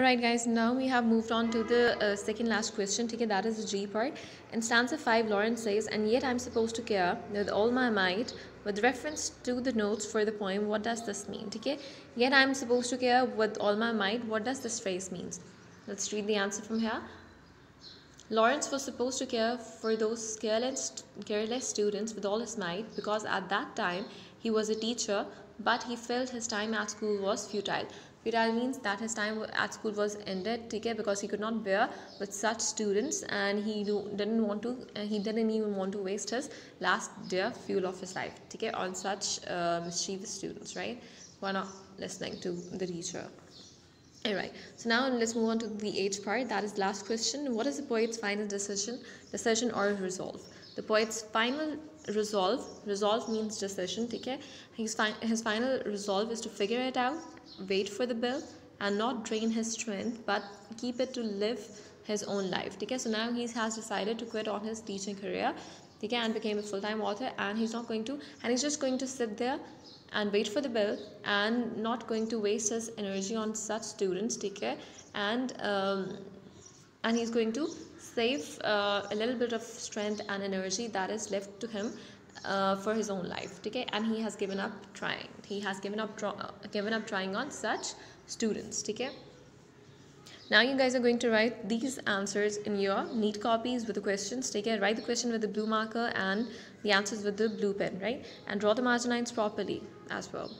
Alright guys, now we have moved on to the uh, second last question, okay, that is the G part. In stanza 5, Lawrence says, and yet I'm supposed to care with all my might with reference to the notes for the poem, what does this mean, okay? Yet I'm supposed to care with all my might, what does this phrase means? Let's read the answer from here. Lawrence was supposed to care for those careless, careless students with all his might because at that time he was a teacher, but he felt his time at school was futile. Futile means that his time at school was ended, okay, because he could not bear with such students and he didn't want to, uh, he didn't even want to waste his last dear fuel of his life, okay, on such uh, mischievous students, right, who are not listening to the teacher. Alright, so now let's move on to the H part. That is last question. What is the poet's final decision, decision or resolve? The poet's final resolve, resolve means decision, okay? His, fi his final resolve is to figure it out, wait for the bill, and not drain his strength, but keep it to live his own life. Okay, so now he has decided to quit on his teaching career, okay, and became a full-time author, and he's not going to, and he's just going to sit there and wait for the bill and not going to waste his energy on such students take care and um, and he's going to save uh, a little bit of strength and energy that is left to him uh, for his own life okay and he has given up trying. He has given up given up trying on such students okay now you guys are going to write these answers in your neat copies with the questions. Take care, write the question with the blue marker and the answers with the blue pen, right? And draw the margin lines properly as well.